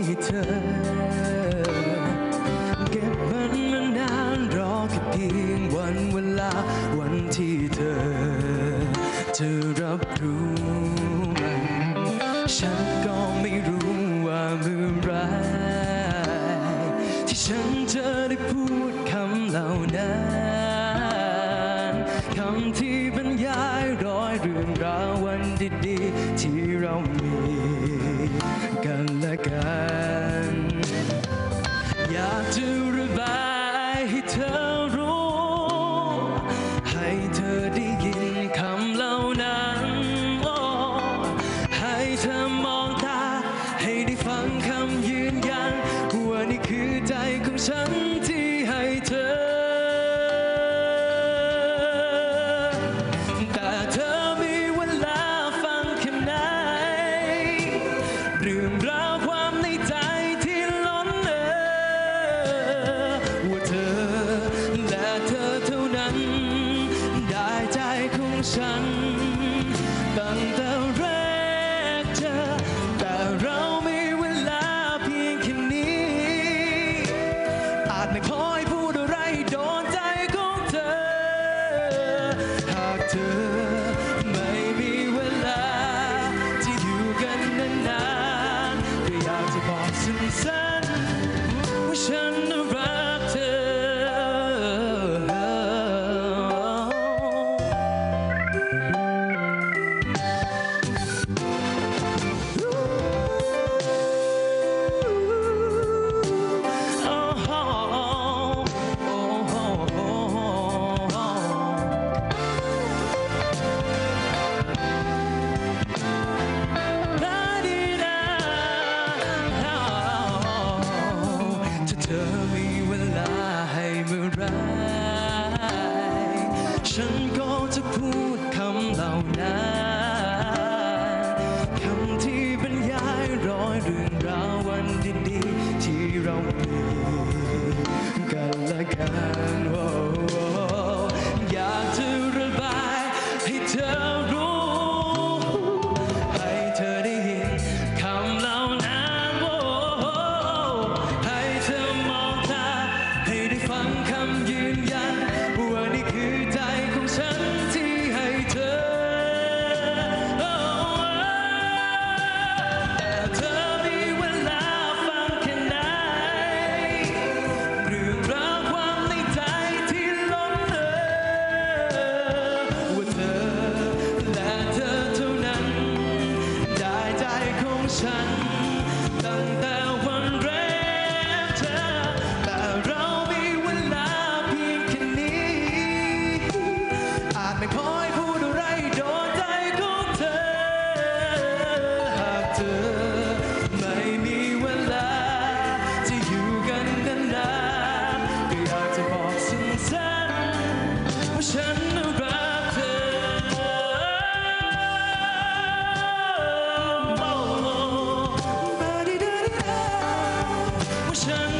ใจไว้ให้เธอ เก็บมันมานานรอแค่เพียงวันเวลาวันที่เธอ จะรับรู้มันฉันก็ไม่รู้ว่าเมื่อไรที่ฉันจะได้พูดคำเหล่านั้นคำที่บรรยายร้อยเรื่องราววันดีๆที่เรามี จะระบายให้เธอรู้ ให้เธอได้ยินคำเหล่านั้นโอ้ให้เธอมองตา ให้ได้ฟังคำยืนยันว่านี่คือใจของฉัน อา เรื่องราววันดีๆที่เรามี ไม่คอยพูดอะไรโดนใจของเธอ หากเธอไม่มีเวลา จะอยู่กันนานก็อยากจะบอกสั้นๆว่าฉันรักเธอว่าฉันน่ะรั